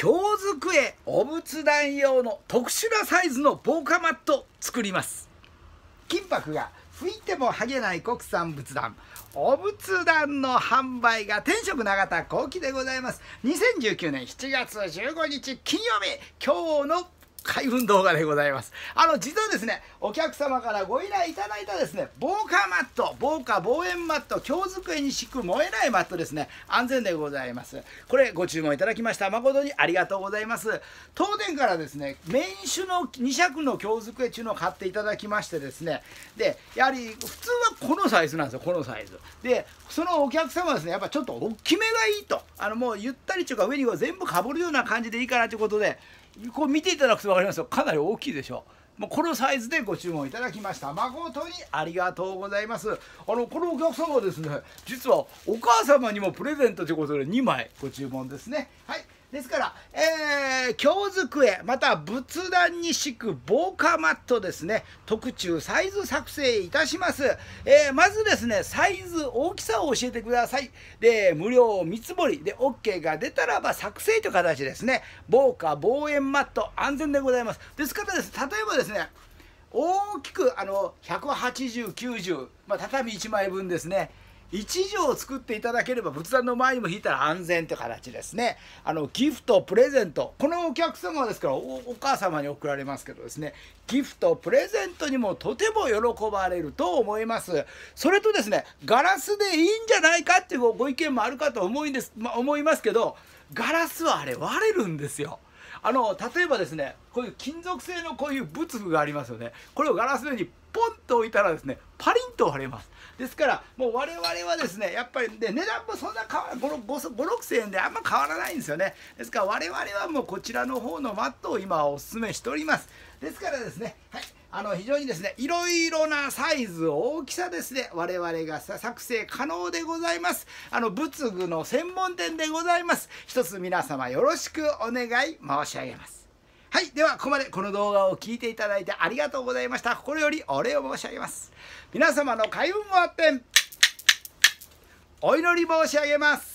京机お仏壇用の特殊なサイズの防火マット作ります。金箔が拭いても剥げない国産仏壇。お仏壇の販売が天職永田幸喜でございます。2019年7月15日金曜日今日の開運動画でございます。あの、実はですね、お客様からご依頼いただいたですね、防火マット、防火防煙マット、京机に敷く燃えないマットですね、安全でございます。これご注文いただきました。誠にありがとうございます。東電からですね、メイン種の2尺の京机っていうのを買っていただきましてですね、で、やはり普通はこのサイズなんですよ、このサイズ。で、そのお客様はですね、やっぱちょっと大きめがいいと。あの、もうゆったりというか上には全部かぶるような感じでいいかなということで、こう見ていただくと分かりますよ。かなり大きいでしょう。もうこのサイズでご注文いただきました。誠にありがとうございます。あのこのお客様はですね実はお母様にもプレゼントということで2枚ご注文ですね。はい。ですから、えー、京机、また仏壇に敷く防火マットですね、特注サイズ作成いたします。えー、まずですね、サイズ、大きさを教えてください。で、無料見積もりで OK が出たらば作成という形ですね。防火防煙マット、安全でございます。ですからです、例えばですね、大きくあの180、90、まあ、畳1枚分ですね。1畳作っていただければ仏壇の前にも引いたら安全って形ですね。あのギフトプレゼント。このお客様ですからお母様に送られますけどですね。ギフトプレゼントにもとても喜ばれると思います。それとですねガラスでいいんじゃないかっていうご意見もあるかと思いです、ま思いますけどガラスはあれ割れるんですよ。あの例えばですねこういう金属製のこういう仏具がありますよね。これをガラスのようにポンと置いたらですねパリンと割れます。ですからもう我々はですねやっぱりで値段もそんな変わ56000円であんま変わらないんですよね。ですから我々はもうこちらの方のマットを今おすすめしております。ですからですねはい。あの非常にですねいろいろなサイズ大きさですね我々が作成可能でございますあの仏具の専門店でございます一つ皆様よろしくお願い申し上げますはい。では、ここまでこの動画を聞いていただいてありがとうございました。心よりお礼を申し上げます。皆様の開運をあって、お祈り申し上げます。